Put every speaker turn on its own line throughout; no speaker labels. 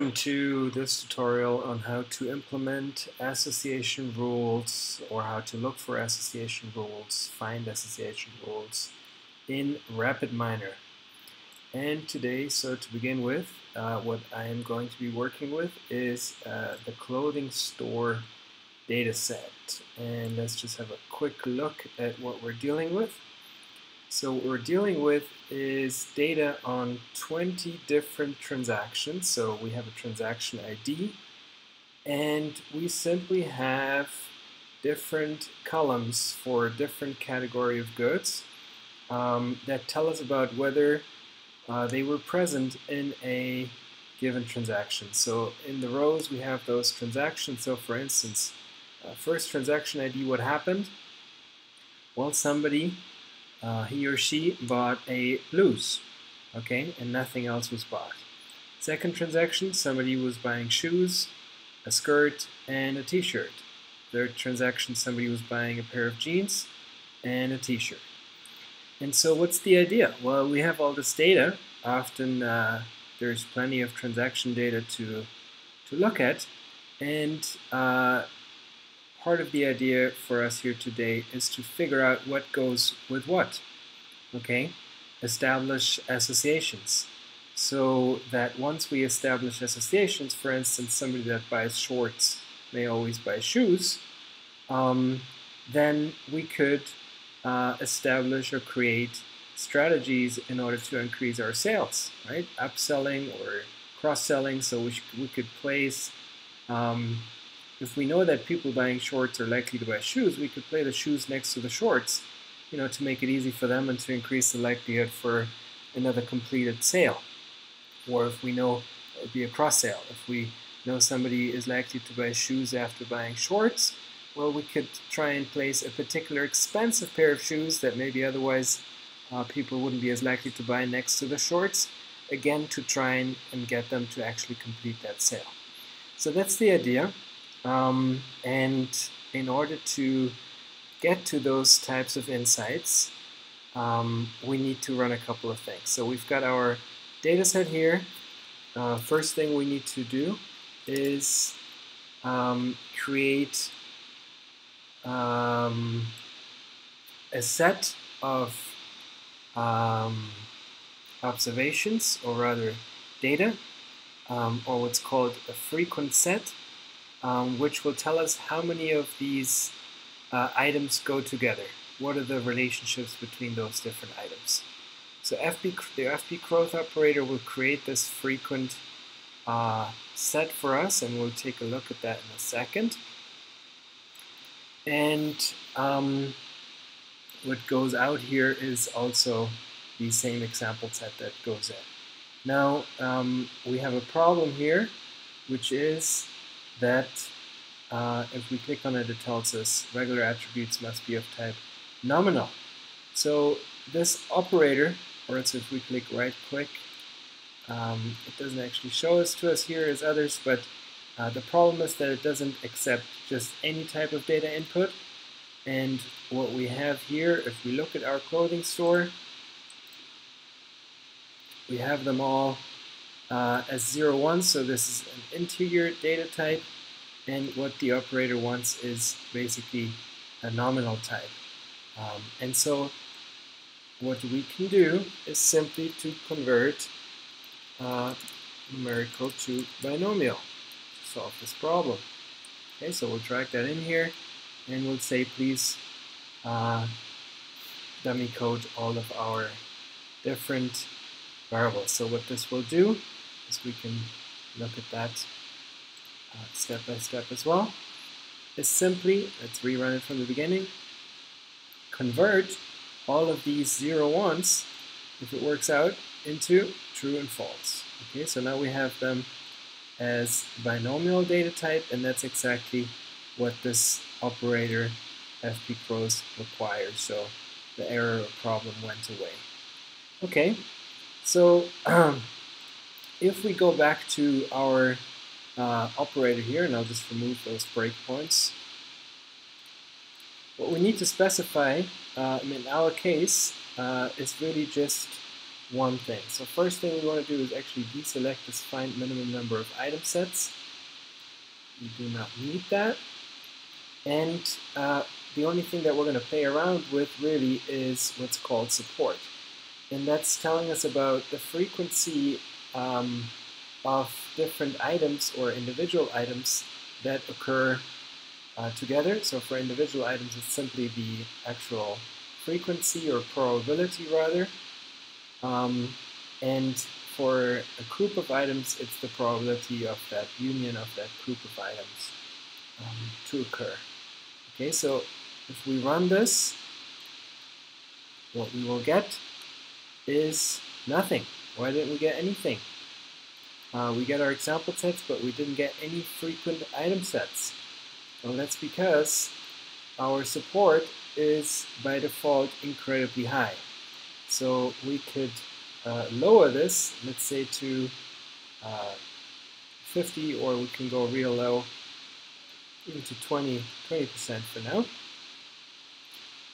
Welcome to this tutorial on how to implement association rules or how to look for association rules, find association rules in RapidMiner. And today, so to begin with, uh, what I am going to be working with is uh, the clothing store dataset. And let's just have a quick look at what we're dealing with. So what we're dealing with is data on 20 different transactions. So we have a transaction ID and we simply have different columns for a different category of goods um, that tell us about whether uh, they were present in a given transaction. So in the rows we have those transactions. So for instance, uh, first transaction ID, what happened? Well, somebody uh, he or she bought a blouse, okay, and nothing else was bought. Second transaction, somebody was buying shoes, a skirt, and a t-shirt. Third transaction, somebody was buying a pair of jeans and a t-shirt. And so what's the idea? Well, we have all this data. Often uh, there's plenty of transaction data to, to look at. And uh, part of the idea for us here today is to figure out what goes with what. Okay? Establish associations. So that once we establish associations, for instance, somebody that buys shorts may always buy shoes, um, then we could uh, establish or create strategies in order to increase our sales, right? Upselling or cross-selling, so we, we could place um, if we know that people buying shorts are likely to buy shoes, we could play the shoes next to the shorts, you know, to make it easy for them and to increase the likelihood for another completed sale. Or if we know it would be a cross sale, if we know somebody is likely to buy shoes after buying shorts, well, we could try and place a particular expensive pair of shoes that maybe otherwise uh, people wouldn't be as likely to buy next to the shorts, again to try and, and get them to actually complete that sale. So that's the idea. Um, and in order to get to those types of insights, um, we need to run a couple of things. So we've got our data set here. Uh, first thing we need to do is um, create um, a set of um, observations, or rather data, um, or what's called a frequent set um, which will tell us how many of these uh, items go together. What are the relationships between those different items? So FP, the FP growth operator will create this frequent uh, set for us, and we'll take a look at that in a second. And um, what goes out here is also the same example set that goes in. Now, um, we have a problem here, which is that uh, if we click on it, it tells us regular attributes must be of type nominal. So this operator, or else if we click right click, um, it doesn't actually show us to us here as others, but uh, the problem is that it doesn't accept just any type of data input. And what we have here, if we look at our clothing store, we have them all uh, as 0, 1, so this is an integer data type, and what the operator wants is basically a nominal type. Um, and so what we can do is simply to convert uh, numerical to binomial to solve this problem. Okay, so we'll drag that in here, and we'll say please uh, dummy code all of our different variables. So what this will do is we can look at that uh, step by step as well, is simply, let's rerun it from the beginning, convert all of these zero ones, if it works out, into true and false. Okay, so now we have them as binomial data type, and that's exactly what this operator FP growth requires. So the error problem went away. Okay, so if we go back to our uh, operator here, and I'll just remove those breakpoints, what we need to specify uh, in our case uh, is really just one thing. So first thing we want to do is actually deselect this find minimum number of item sets. We do not need that. And uh, the only thing that we're going to play around with really is what's called support. And that's telling us about the frequency um, of different items or individual items that occur uh, together. So for individual items, it's simply the actual frequency or probability rather. Um, and for a group of items, it's the probability of that union of that group of items um, to occur. Okay, so if we run this, what we will get is nothing. Why didn't we get anything? Uh, we get our example sets, but we didn't get any frequent item sets. Well, that's because our support is by default incredibly high. So we could uh, lower this, let's say to uh, 50, or we can go real low into 20, 20% for now.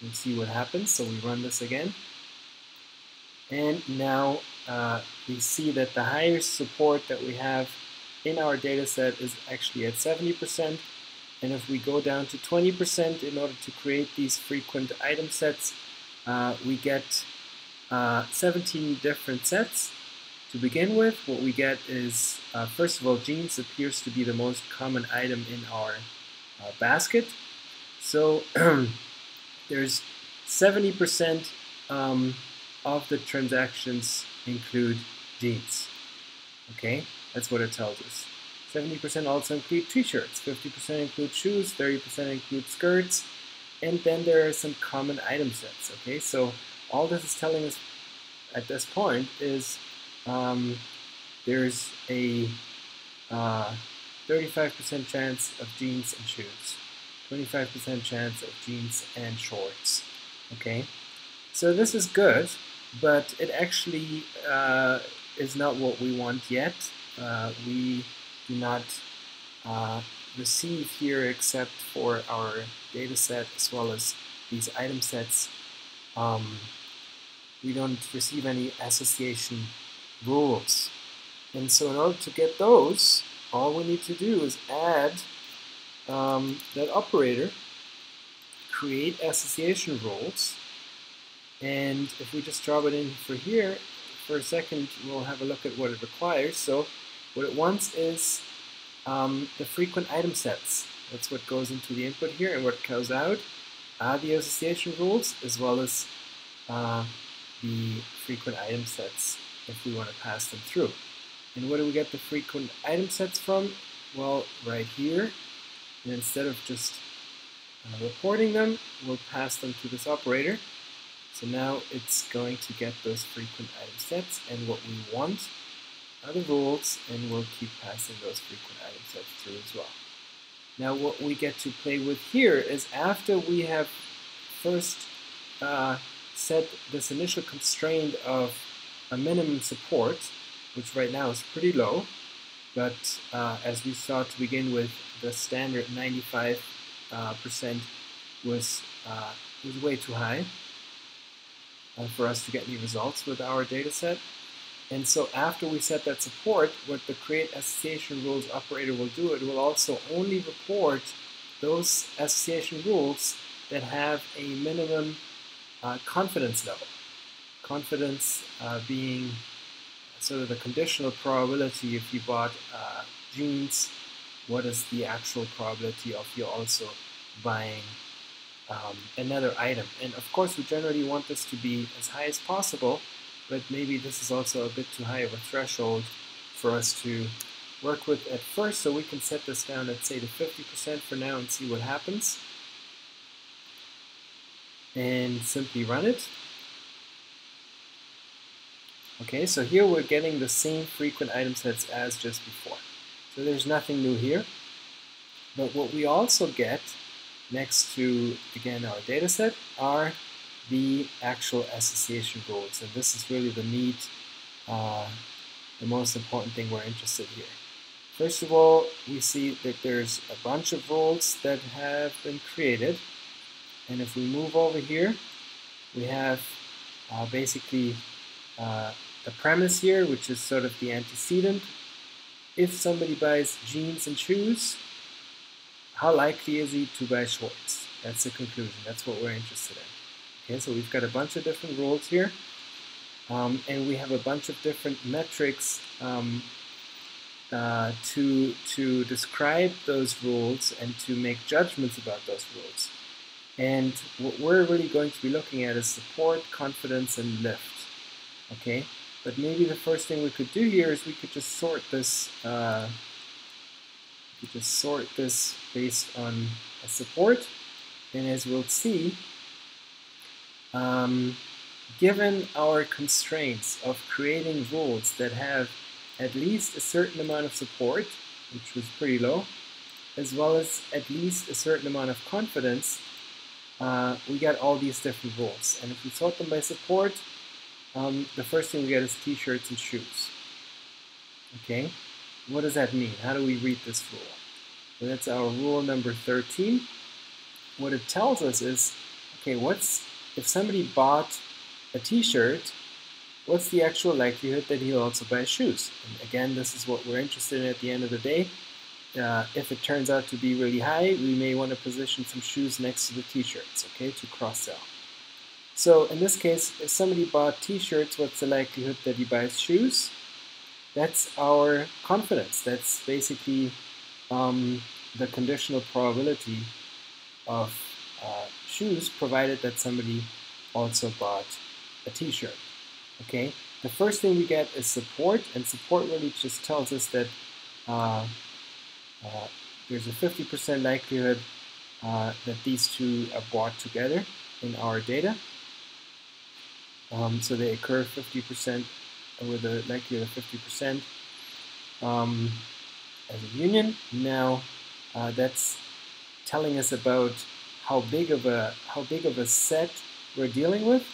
And see what happens. So we run this again. And now uh, we see that the highest support that we have in our data set is actually at 70%. And if we go down to 20% in order to create these frequent item sets, uh, we get uh, 17 different sets. To begin with, what we get is, uh, first of all, jeans appears to be the most common item in our uh, basket. So there's 70% um, of the transactions include jeans. Okay, that's what it tells us. 70% also include t-shirts, 50% include shoes, 30% include skirts, and then there are some common item sets. Okay, so all this is telling us at this point is um, there's a 35% uh, chance of jeans and shoes, 25% chance of jeans and shorts. Okay, so this is good, but it actually uh, is not what we want yet. Uh, we do not uh, receive here except for our data set as well as these item sets. Um, we don't receive any association rules. And so in order to get those, all we need to do is add um, that operator, create association rules, and if we just drop it in for here, for a second, we'll have a look at what it requires. So what it wants is um, the frequent item sets. That's what goes into the input here, and what goes out are the association rules, as well as uh, the frequent item sets if we want to pass them through. And where do we get the frequent item sets from? Well, right here. And instead of just uh, reporting them, we'll pass them to this operator. So now it's going to get those frequent item sets, and what we want are the rules, and we'll keep passing those frequent item sets through as well. Now what we get to play with here is after we have first uh, set this initial constraint of a minimum support, which right now is pretty low, but uh, as we saw to begin with, the standard 95% uh, was, uh, was way too high uh, for us to get any results with our data set. And so after we set that support, what the create association rules operator will do, it will also only report those association rules that have a minimum uh, confidence level. Confidence uh, being sort of the conditional probability if you bought uh, jeans, what is the actual probability of you also buying um, another item. And of course, we generally want this to be as high as possible, but maybe this is also a bit too high of a threshold for us to work with at first, so we can set this down at say to 50% for now and see what happens. And simply run it. Okay, so here we're getting the same frequent item sets as just before. So there's nothing new here. But what we also get next to, again, our data set are the actual association rules. And this is really the meat, uh, the most important thing we're interested here. First of all, we see that there's a bunch of rules that have been created. And if we move over here, we have uh, basically uh, the premise here, which is sort of the antecedent. If somebody buys jeans and shoes, how likely is he to buy shorts? That's the conclusion. That's what we're interested in. Okay, so we've got a bunch of different rules here. Um, and we have a bunch of different metrics um, uh, to, to describe those rules and to make judgments about those rules. And what we're really going to be looking at is support, confidence, and lift. Okay, but maybe the first thing we could do here is we could just sort this. Uh, could just sort this based on a support, and as we'll see, um, given our constraints of creating rules that have at least a certain amount of support, which was pretty low, as well as at least a certain amount of confidence, uh, we get all these different rules. And if we sort them by support, um, the first thing we get is t-shirts and shoes. Okay, what does that mean? How do we read this rule? That's our rule number 13. What it tells us is, okay, what's if somebody bought a t-shirt, what's the actual likelihood that he'll also buy shoes? And again, this is what we're interested in at the end of the day. Uh, if it turns out to be really high, we may want to position some shoes next to the t-shirts, okay, to cross-sell. So in this case, if somebody bought t-shirts, what's the likelihood that he buys shoes? That's our confidence. That's basically um, the conditional probability of uh, shoes, provided that somebody also bought a t-shirt. Okay, the first thing we get is support, and support really just tells us that uh, uh, there's a 50% likelihood uh, that these two are bought together in our data. Um, so they occur 50% with a likelihood of 50% um, as a union. Now uh, that's telling us about how big of a how big of a set we're dealing with,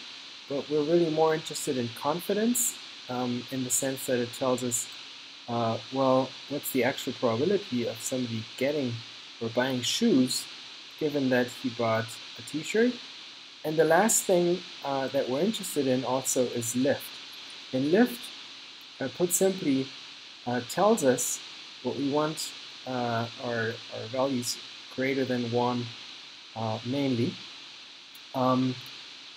but we're really more interested in confidence um, in the sense that it tells us, uh, well, what's the actual probability of somebody getting or buying shoes given that he bought a t-shirt and the last thing uh, that we're interested in also is lift. And lift, uh, put simply, uh, tells us what we want uh, our, our values greater than 1 uh, mainly. Um,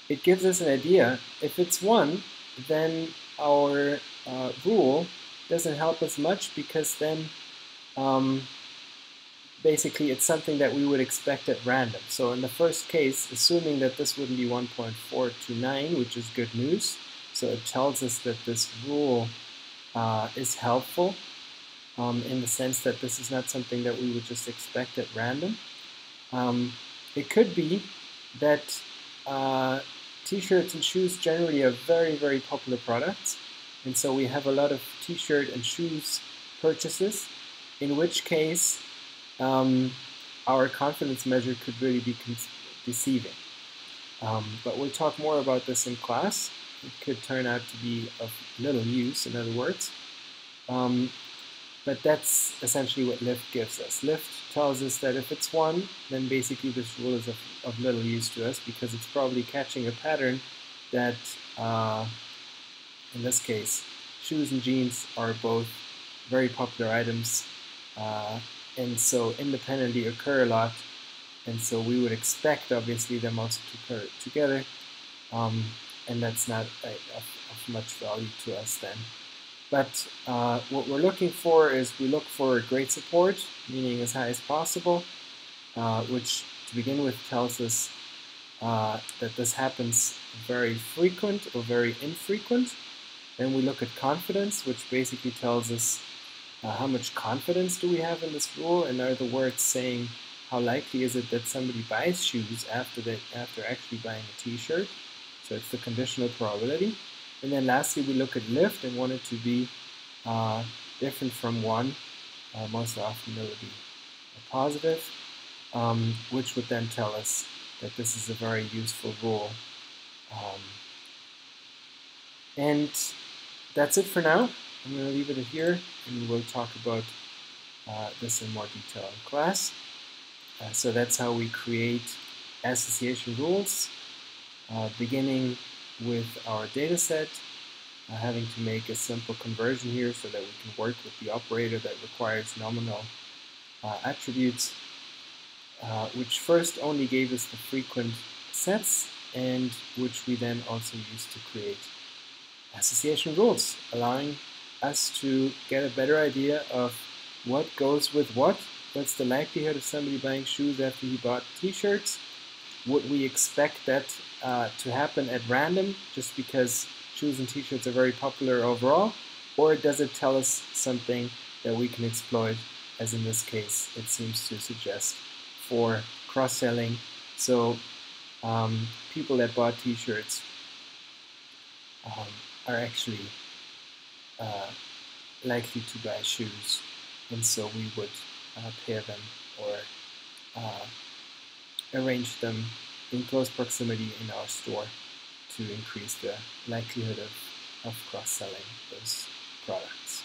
it gives us an idea. If it's 1, then our uh, rule doesn't help us much because then um, basically it's something that we would expect at random. So in the first case, assuming that this wouldn't be 1.429, which is good news, so it tells us that this rule uh, is helpful um, in the sense that this is not something that we would just expect at random. Um, it could be that uh, t-shirts and shoes generally are very, very popular products. And so we have a lot of t-shirt and shoes purchases, in which case um, our confidence measure could really be deceiving. Um, but we'll talk more about this in class. It could turn out to be of little use, in other words. Um, but that's essentially what lift gives us. Lift tells us that if it's 1, then basically this rule is of, of little use to us because it's probably catching a pattern that, uh, in this case, shoes and jeans are both very popular items uh, and so independently occur a lot. And so we would expect, obviously, them also to occur together. Um, and that's not of, of, much value to us then. But uh, what we're looking for is we look for great support, meaning as high as possible, uh, which to begin with tells us uh, that this happens very frequent or very infrequent. Then we look at confidence, which basically tells us uh, how much confidence do we have in this rule? And are the words saying how likely is it that somebody buys shoes after they after actually buying a t-shirt? So it's the conditional probability. And then lastly, we look at lift and want it to be uh, different from 1. Uh, most often it will be positive, um, which would then tell us that this is a very useful rule. Um, and that's it for now. I'm going to leave it here and we'll talk about uh, this in more detail in class. Uh, so that's how we create association rules, uh, beginning with our data set uh, having to make a simple conversion here so that we can work with the operator that requires nominal uh, attributes, uh, which first only gave us the frequent sets and which we then also used to create association rules, allowing us to get a better idea of what goes with what, what's the likelihood of somebody buying shoes after he bought t-shirts, would we expect that uh, to happen at random just because shoes and t-shirts are very popular overall, or does it tell us something that we can exploit, as in this case it seems to suggest, for cross-selling. So um, people that bought t-shirts um, are actually uh, likely to buy shoes, and so we would uh, pair them or uh, arrange them in close proximity in our store to increase the likelihood of, of cross-selling those products.